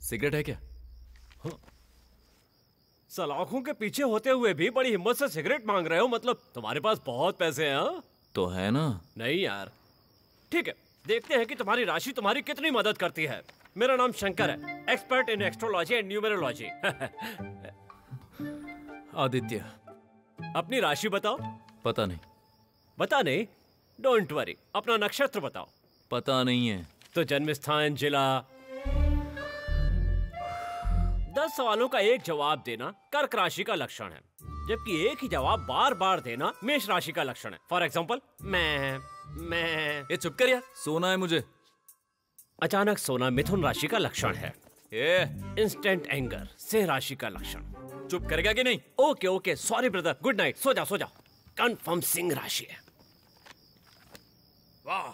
Cigarette है क्या? सलाखों के पीछे होते हुए भी बड़ी हिम्मत से सिगरेट मांग रहे हो मतलब तुम्हारे पास बहुत पैसे हैं हाँ? तो है ना। नहीं यार। ठीक है देखते हैं कि तुम्हारी राशि तुम्हारी कितनी मदद करती है। मेरा नाम शंकर है expert in astrology and numerology Aditya. अपनी राशि बताओ। पता नहीं। बता नहीं? डोंट वरी अपना नक्षत्र बताओ। पता नहीं है। तो जन्म स्थान जिला दस सवालों का एक जवाब देना कर्क राशि का लक्षण है जबकि एक ही जवाब बार बार देना मेष राशि का लक्षण है। फॉर एग्ज़ाम्पल मैं मैं। ये चुप कर यार। सोना है मुझे। अचानक सोना मिथुन राशि का लक्षण है। ये। इंस्टेंट एंगर सिंह राशि का लक्षण। चुप करेगा कि नहीं? Okay okay sorry brother good night सो जाओ सो जाओ। कंफर्म सिंह राशि है। वाह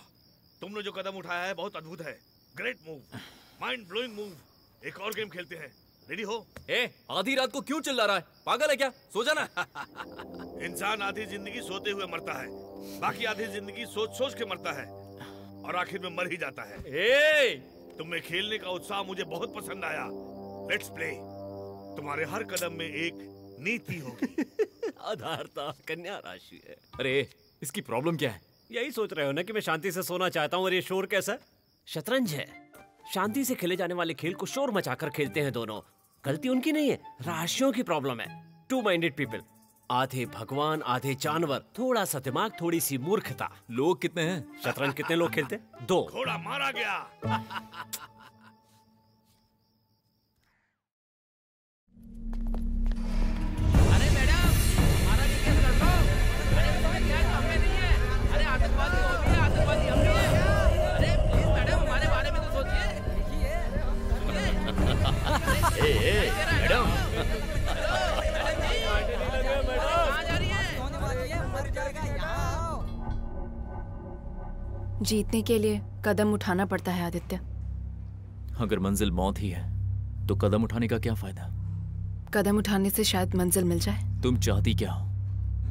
तुमने जो कदम उठाया है बहुत अद्भुत है। Great move mind blowing move एक और गेम खेलते हैं। रेडी हो ए आधी रात को क्यों चिल्ला रहा है? पागल है क्या? सो जाना। इंसान आधी ज़िंदगी सोते हुए मरता है। बाकी आधी ज़िंदगी सोच सोच के मरता है। और आखिर में मर ही जाता है। ए! तुम्हें खेलने का उत्साह मुझे बहुत पसंद आया। लेट्स प्ले तुम्हारे हर कदम में एक नीति होगी। आधारता कन्या राशि है। अरे इसकी प्रॉब्लम क्या है? यही सोच रहे हो ना कि मैं शांति से सोना चाहता हूँ और ये शोर कैसा? शतरंज है। शांति से खेले जाने वाले खेल को शोर मचाकर खेलते हैं दोनों। गलती उनकी नहीं है राशियों की प्रॉब्लम है। टू माइंडेड पीपल आधे भगवान आधे जानवर थोड़ा सा दिमाग थोड़ी सी मूर्खता। लोग कितने हैं? शतरंज कितने लोग खेलते? दो। घोड़ा मारा गया। मैडम। जीतने के लिए कदम उठाना पड़ता है आदित्य। अगर मंजिल मौत ही है तो कदम उठाने का क्या फ़ायदा? कदम उठाने से शायद मंजिल मिल जाए। तुम चाहती क्या हो?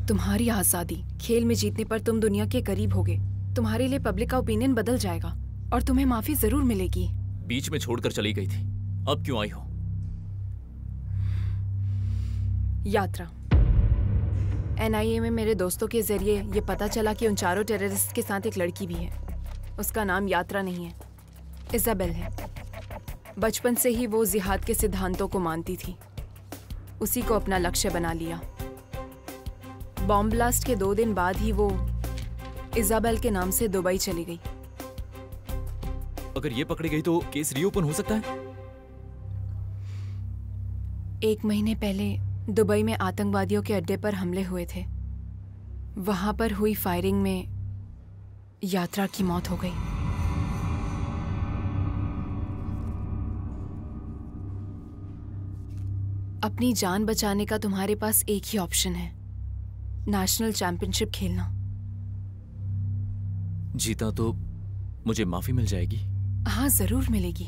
तुम्हारी आज़ादी खेल में जीतने पर तुम दुनिया के करीब होगे। तुम्हारे लिए पब्लिक का ओपिनियन बदल जाएगा और तुम्हें माफ़ी ज़रूर मिलेगी। बीच में छोड़कर चली गई थी। अब क्यों आई हो? यात्रा। एनआईए में मेरे दोस्तों के ज़रिए ये पता चला कि उन चारों टेररिस्ट के साथ एक लड़की भी है। उसका नाम यात्रा नहीं है। इजाबेल है। बचपन से ही वो जिहाद के सिद्धांतों को मानती थी। उसी को अपना लक्ष्य बना लिया। बॉम्ब ब्लास्ट के दो दिन बाद ही वो इजाबेल के नाम से दुबई चली गई। अगर ये पकड़ी गई तो केस रीओपन हो सकता है? एक महीने पहले दुबई में आतंकवादियों के अड्डे पर हमले हुए थे। वहाँ पर हुई फायरिंग में यात्रा की मौत हो गई। अपनी जान बचाने का तुम्हारे पास एक ही ऑप्शन है नेशनल चैंपियनशिप खेलना। जीता तो मुझे माफ़ी मिल जाएगी? हाँ ज़रूर मिलेगी।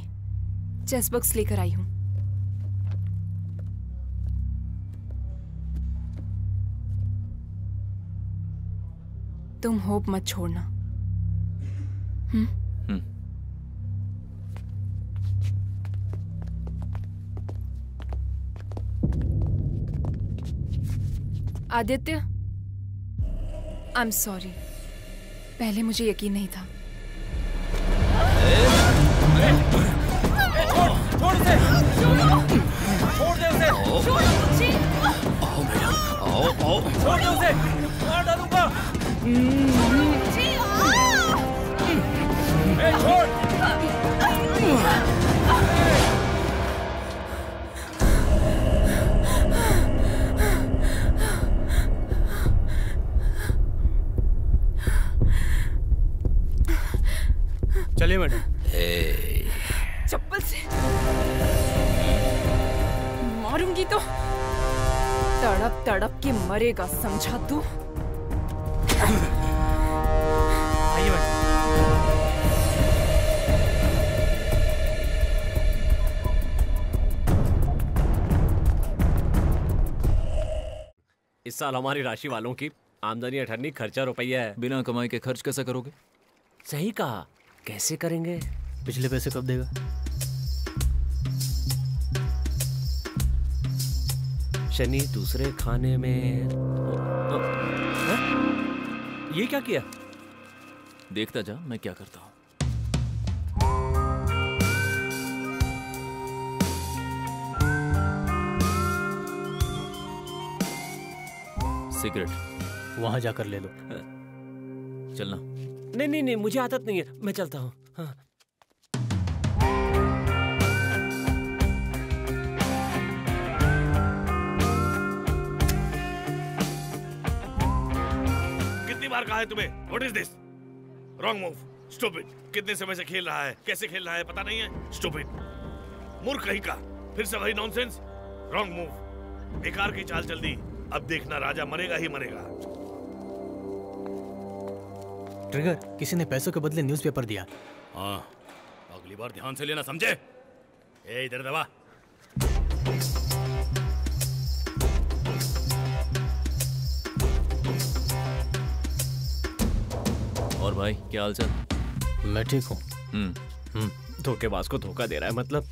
चेस बॉक्स लेकर आई हूँ। तुम होप मत छोड़ना। हम्म? हम्म। आदित्य आई एम सॉरी पहले मुझे यकीन नहीं था। छोड़ दे छोड़ दे उसे छोड़ दे उसे मार डालूँगा ए, छोड़ चलिए मैडम। चप्पल से। मारूँगी तो। तड़प तड़प के मरेगा समझा तू? इस साल हमारी राशि वालों की आमदनी अठन्नी खर्चा रुपया है। बिना कमाई के खर्च कैसे करोगे? सही कहा। कैसे करेंगे? पिछले पैसे कब देगा? शनि दूसरे खाने में ये क्या किया? देखता जा मैं क्या करता हूँ। सिगरेट। वहाँ जाकर ले लो। चलना। नहीं नहीं नहीं मुझे आदत नहीं है। मैं चलता हूँ। हाँ। बार कहा है तुम्हें? What is this wrong move stupid कितने समय से खेल रहा है? कैसे खेल रहा है? पता नहीं है? स्टूपिड मूर्ख कहीं। का फिर से वही नॉनसेंस रॉन्ग मूव बेकार की चाल चल दी। अब देखना राजा मरेगा ही मरेगा। ट्रिगर किसी ने पैसों के बदले न्यूज़पेपर दिया। हाँ। अगली बार ध्यान से लेना समझे? ए इधर दबा। भाई क्या हाल चाल? मैं ठीक हूँ। हम्म। धोखेबाज को धोखा दे रहा है मतलब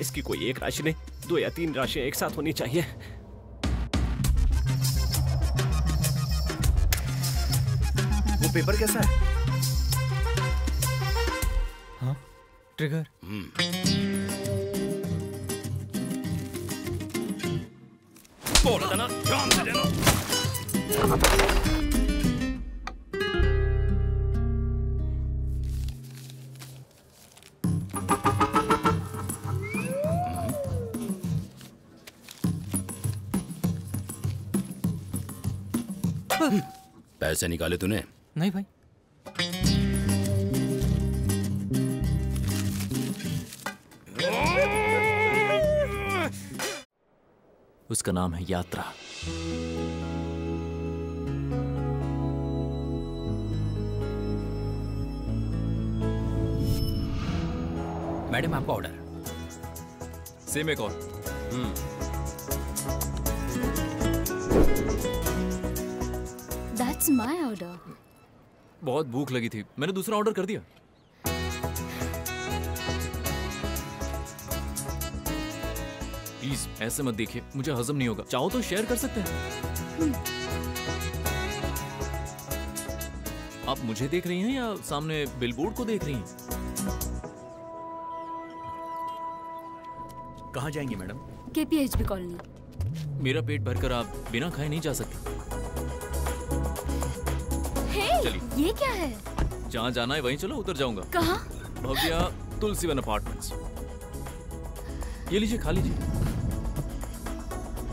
इसकी कोई एक राशि नहीं दो या तीन राशियाँ एक साथ होनी चाहिए। वो पेपर कैसा है? हाँ ट्रिगर बोल था ना ध्यान से पैसे निकाले तूने। नहीं भाई। उसका नाम है यात्रा। मैडम आपका ऑर्डर सेम एक और। That's my order. बहुत भूख लगी थी। मैंने दूसरा ऑर्डर कर दिया। प्लीज़ ऐसे मत देखिए। मुझे हजम नहीं होगा। चाहो तो शेयर कर सकते हैं। आप मुझे देख रही हैं या सामने बिलबोर्ड को देख रही हैं? कहाँ जाएँगे मैडम? KPHB कॉलोनी मेरा पेट भरकर आप बिना खाए नहीं जा सकते। ये क्या है? जहाँ जाना है वहीं चलो उतर जाऊँगा। कहाँ? भव्या तुलसीवन अपार्टमेंट्स। ये लीजिए खा लीजिए।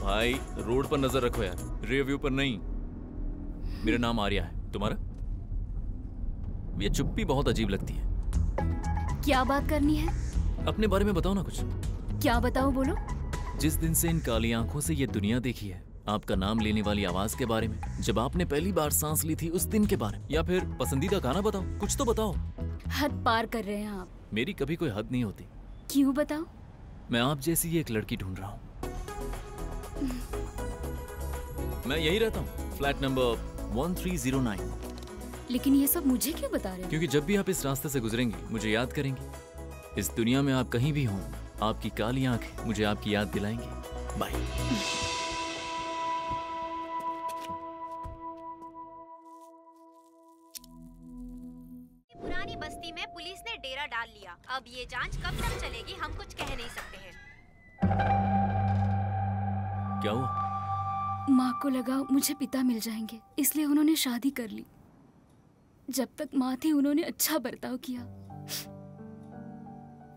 भाई रोड पर नज़र रखो यार रेयर व्यू पर नहीं। मेरा नाम आर्या है तुम्हारा? ये चुप्पी बहुत अजीब लगती है। क्या बात करनी है? अपने बारे में बताओ ना कुछ। क्या बताओ बोलो। जिस दिन से इन काली आँखों से ये दुनिया देखी है आपका नाम लेने वाली आवाज़ के बारे में जब आपने पहली बार सांस ली थी उस दिन के बारे में। या फिर पसंदीदा गाना बताओ कुछ तो बताओ। हद पार कर रहे हैं आप। मेरी कभी कोई हद नहीं होती। क्यों बताओ? मैं आप जैसी ही एक लड़की ढूंढ रहा हूँ। मैं यही रहता हूँ फ्लैट नंबर 1309 लेकिन ये सब मुझे क्यों बता रहे हो? क्योंकि जब भी आप इस रास्ते से गुजरेंगे मुझे याद करेंगे। इस दुनिया में आप कहीं भी हों आपकी काली आँखें मुझे आपकी याद दिलाएँगी। बाय मुझे पिता मिल जाएँगे, इसलिए उन्होंने शादी कर ली। जब तक माँ थी, उन्होंने अच्छा बर्ताव किया।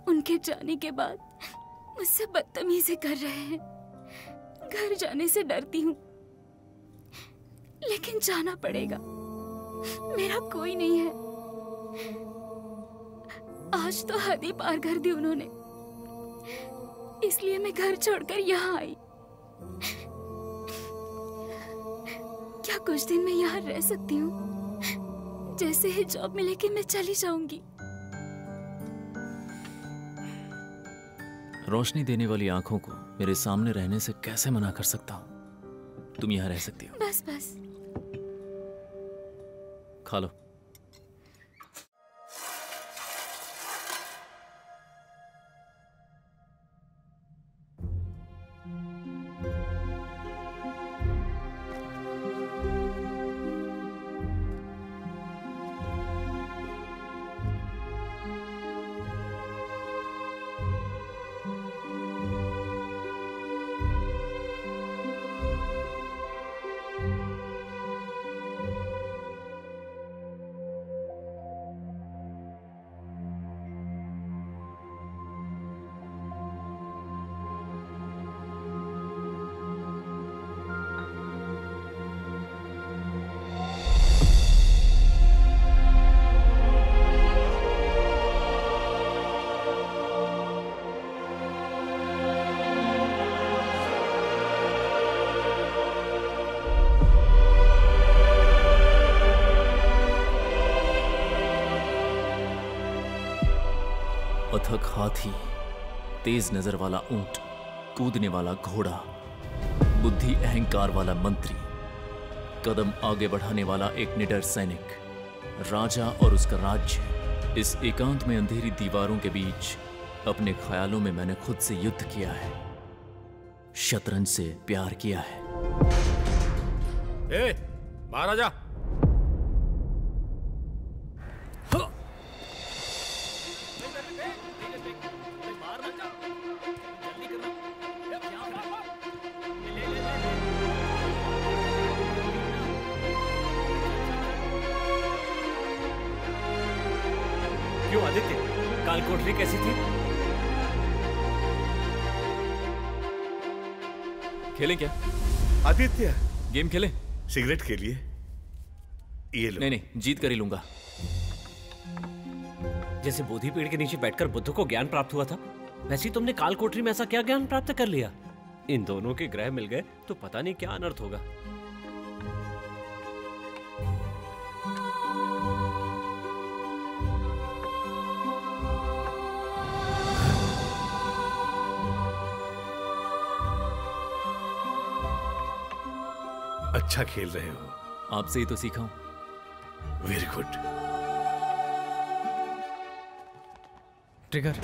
उनके जाने के बाद मुझसे बदतमीजी कर रहे हैं। घर जाने से डरती हूँ। लेकिन जाना पड़ेगा। मेरा कोई नहीं है। आज तो हद पार कर दी उन्होंने। इसलिए मैं घर छोड़कर यहाँ आई। क्या कुछ दिन मैं यहाँ रह सकती हूँ? जैसे ही जॉब मिलेगी मैं चली जाऊँगी। रोशनी देने वाली आँखों को मेरे सामने रहने से कैसे मना कर सकता हूँ? तुम यहाँ रह सकती हो। बस बस। खा लो। अथक हाथी तेज नज़र वाला ऊँट कूदने वाला घोड़ा बुद्धि अहंकार वाला मंत्री कदम आगे बढ़ाने वाला एक निडर सैनिक राजा और उसका राज्य। इस एकांत में अंधेरी दीवारों के बीच अपने ख्यालों में मैंने खुद से युद्ध किया है। शतरंज से प्यार किया है। ए, बाहर काल कोठरी कैसी थी? खेलें क्या? आदित्य। गेम खेलें? सिगरेट के लिए ये लो। नहीं नहीं जीत कर ही लूँगा। जैसे बोधि पेड़ के नीचे बैठकर बुद्ध को ज्ञान प्राप्त हुआ था वैसे ही तुमने काल कोठरी में ऐसा क्या ज्ञान प्राप्त कर लिया? इन दोनों के ग्रह मिल गए तो पता नहीं क्या अनर्थ होगा। अच्छा खेल रहे हो। आपसे ही तो सीखा हूँ। वेरी गुड ट्रिगर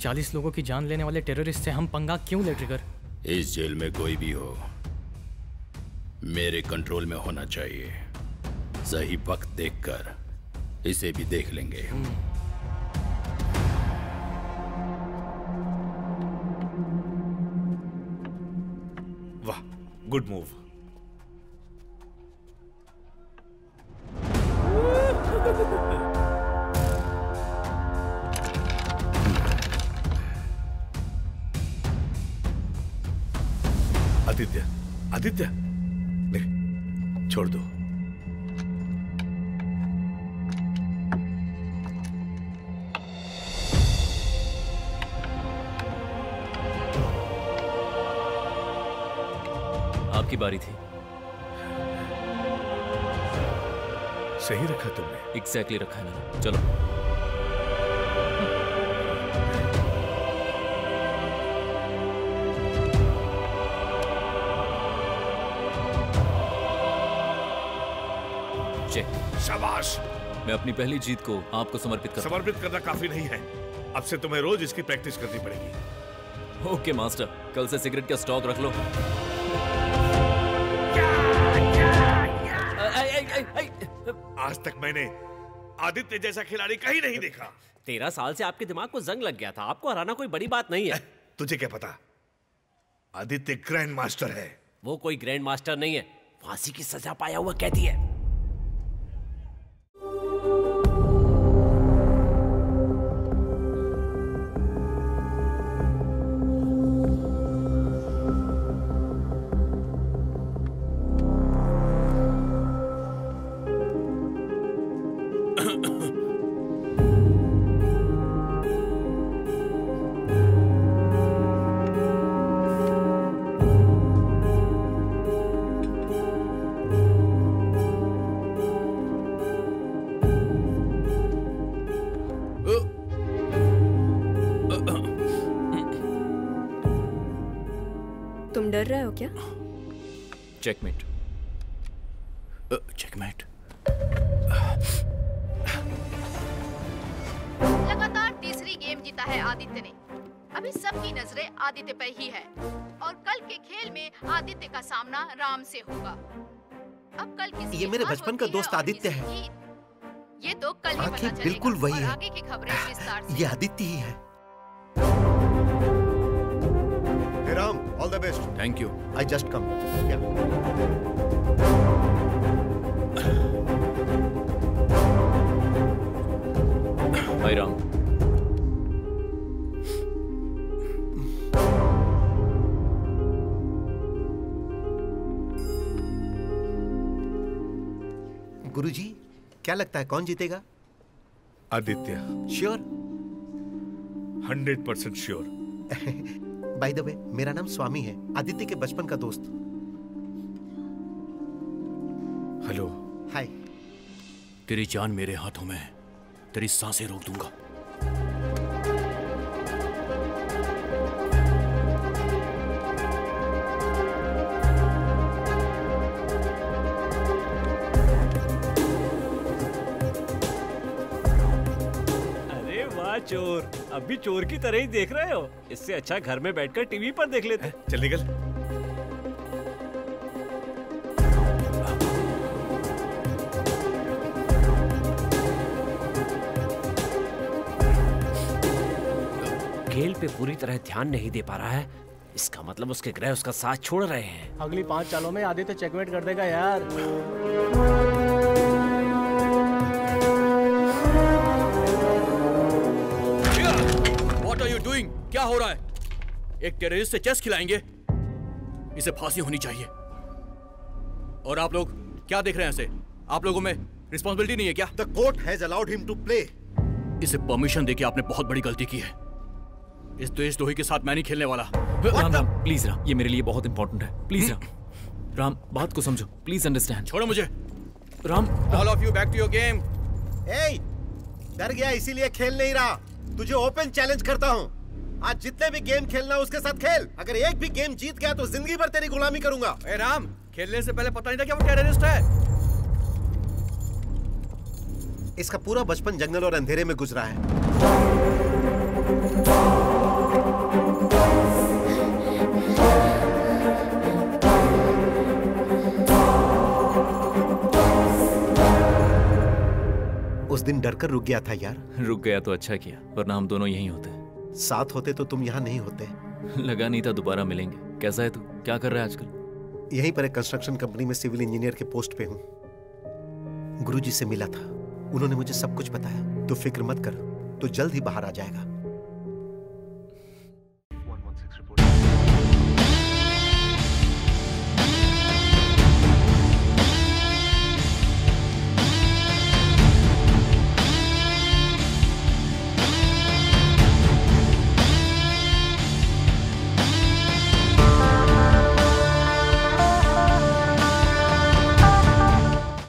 चालीस लोगों की जान लेने वाले टेररिस्ट से हम पंगा क्यों ले ट्रिगर इस जेल में कोई भी हो मेरे कंट्रोल में होना चाहिए। सही वक्त देखकर इसे भी देख लेंगे। वाह गुड मूव आपकी बारी थी। सही रखा तुमने। एग्जैक्टली रखा है चलो। चेक शाबाश। मैं अपनी पहली जीत को आपको समर्पित करता समर्पित करना काफ़ी नहीं है। अब से तुम्हें रोज इसकी प्रैक्टिस करनी पड़ेगी। Okay master. कल से सिगरेट का स्टॉक रख लो। आज तक मैंने आदित्य जैसा खिलाड़ी कहीं नहीं देखा। तेरह साल से आपके दिमाग को जंग लग गया था। आपको हराना कोई बड़ी बात नहीं है। तुझे क्या पता? आदित्य ग्रैंड मास्टर है। वो कोई ग्रैंड मास्टर नहीं है। फांसी की सजा पाया हुआ कहती है। रहे हो क्या चेकमेट चेकमेट लगातार तीसरी गेम जीता है आदित्य ने। अभी सबकी नज़रें आदित्य पर ही है। और कल के खेल में आदित्य का सामना राम से होगा। अब कल किसी ये मेरे बचपन का दोस्त आदित्य है। ये तो कल ही पता चलेगा बिल्कुल वही है। आगे की खबरें विस्तार से। ये आदित्य ही है। All the best. Thank you I just come. Yeah. भाई राम गुरुजी क्या लगता है कौन जीतेगा Aditya sure hundred percent sure by the way मेरा नाम स्वामी है आदित्य के बचपन का दोस्त। हेलो हाय तेरी जान मेरे हाथों में है। तेरी साँसें रोक दूँगा। चोर। अब भी चोर की तरह ही देख रहे हो? इससे अच्छा घर में बैठकर टीवी पर देख लेते। चल निकल। खेल पे पूरी तरह ध्यान नहीं दे पा रहा है। इसका मतलब उसके ग्रह उसका साथ छोड़ रहे हैं। अगली पाँच चालों में आदित्य चेकमेट कर देगा यार। क्या हो रहा है? एक टेररिस्ट से चेस खिलाएँगे। इसे फांसी होनी चाहिए। और आप लोग क्या देख रहे हैं इसे? आप लोगों में रिस्पॉन्सिबिलिटी नहीं है क्या? The court has allowed him to play इसे परमिशन देके आपने बहुत बड़ी गलती की है। इस देशद्रोही के साथ मैं नहीं खेलने वाला। राम राम प्लीज़ राम ये मेरे लिए बहुत इंपॉर्टेंट है। प्लीज़ राम राम बात को समझो। प्लीज़ अंडरस्टैंड छोड़ो मुझे। Ram all of you back to your game ए, डर गया इसीलिए खेल नहीं रहा। तुझे ओपन चैलेंज करता हूँ। आज जितने भी गेम खेलना उसके साथ खेल। अगर एक भी गेम जीत गया तो ज़िंदगी भर तेरी गुलामी करूँगा। ए राम खेलने से पहले पता नहीं था कि वो टेररिस्ट है। इसका पूरा बचपन जंगल और अंधेरे में गुजरा है। उस दिन डरकर रुक गया था यार। रुक गया तो अच्छा किया वरना हम दोनों यहीं होते। साथ होते तो तुम यहाँ नहीं होते। लगा नहीं था दोबारा मिलेंगे। कैसा है तू? क्या कर रहा है आजकल? यहीं पर एक कंस्ट्रक्शन कंपनी में सिविल इंजीनियर के पोस्ट पे हूँ। गुरुजी से मिला था। उन्होंने मुझे सब कुछ बताया। तो फ़िक्र मत कर। तो जल्द ही बाहर आ जाएगा।